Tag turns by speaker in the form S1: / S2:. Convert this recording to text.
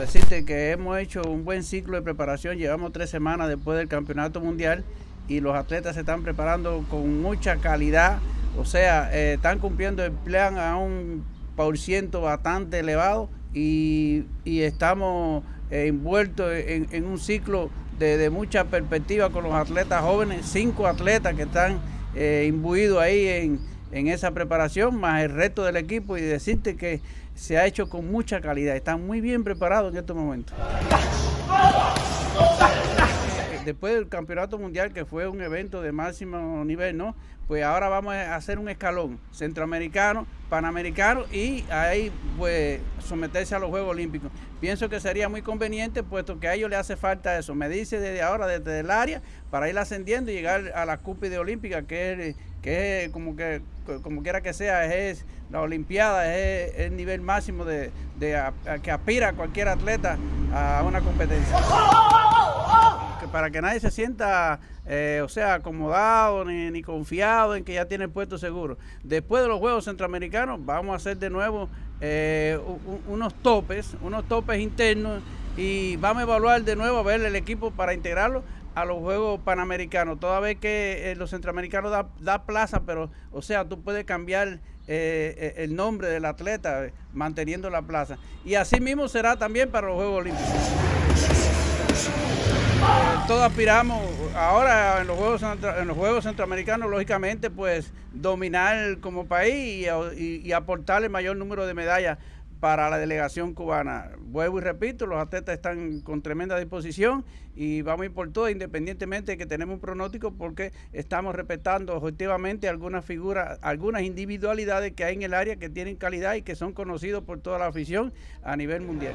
S1: decirte que hemos hecho un buen ciclo de preparación, llevamos tres semanas después del campeonato mundial y los atletas se están preparando con mucha calidad, o sea, eh, están cumpliendo el plan a un por ciento bastante elevado y, estamos eh, envueltos en, un ciclo de, mucha perspectiva con los atletas jóvenes, cinco atletas que están eh, imbuidos ahí en, en esa preparación, más el resto del equipo y decirte que se ha hecho con mucha calidad, están muy bien preparados en estos momentos. Después del campeonato mundial, que fue un evento de máximo nivel, ¿no? Pues ahora vamos a hacer un escalón centroamericano, panamericano y ahí pues someterse a los Juegos Olímpicos. Pienso que sería muy conveniente, puesto que a ellos les hace falta eso. Me dice desde ahora, desde el área, para ir ascendiendo y llegar a la cúpide olímpica, que es que como que como quiera que sea es la olimpiada es el nivel máximo de, que aspira cualquier atleta a una competencia para que nadie se sienta eh, o sea acomodado ni, confiado en que ya tiene el puesto seguro después de los juegos centroamericanos vamos a hacer de nuevo eh, unos topes unos topes internos y vamos a evaluar de nuevo a ver el equipo para integrarlo a los Juegos Panamericanos, toda vez que eh, los centroamericanos da, plaza, pero, o sea, tú puedes cambiar el nombre del atleta manteniendo la plaza. Y así mismo será también para los Juegos Olímpicos. Todos aspiramos ahora en los Juegos en los Juegos Centroamericanos, lógicamente, pues dominar como país y, y aportar el mayor número de medallas para la delegación cubana. Vuelvo y repito, los atletas están con tremenda disposición y vamos a ir por todo, independientemente de que tenemos un pronóstico, porque estamos respetando objetivamente algunas figuras, algunas individualidades que hay en el área que tienen calidad y que son conocidos por toda la afición a nivel mundial.